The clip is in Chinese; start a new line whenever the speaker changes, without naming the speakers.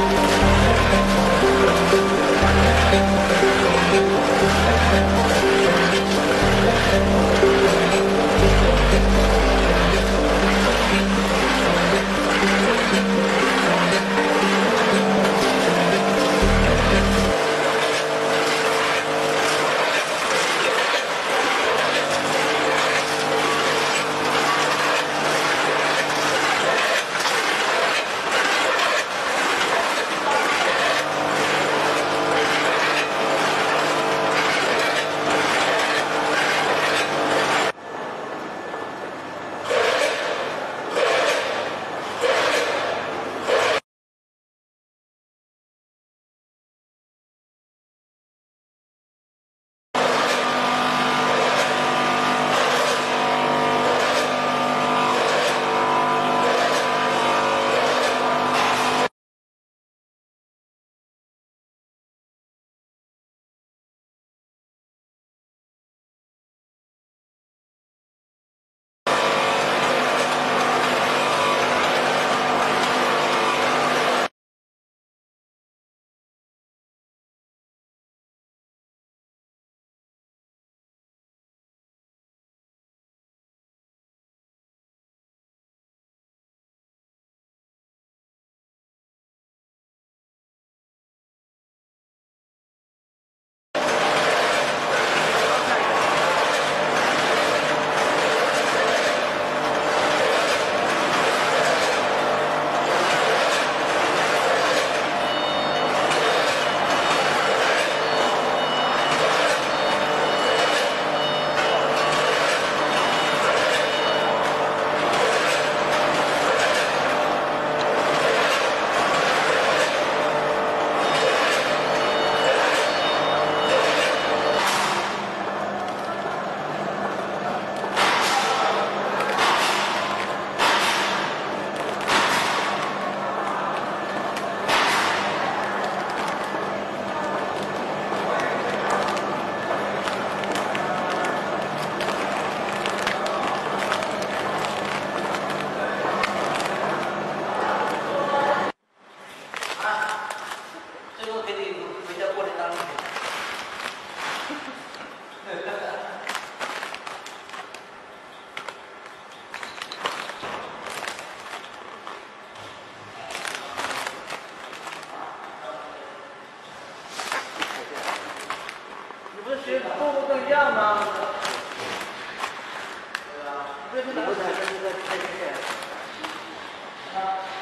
Thank you. 你不是学你回家一样吗？对啊，你不是在在在在